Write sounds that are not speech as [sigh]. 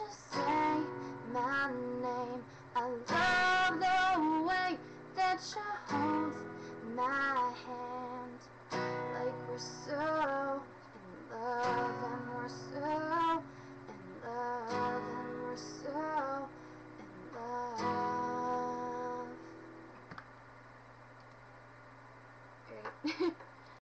you say my name. I love the way that you hold my hand. Like we're so in love, and we're so in love, and we're so in love. Great. [laughs]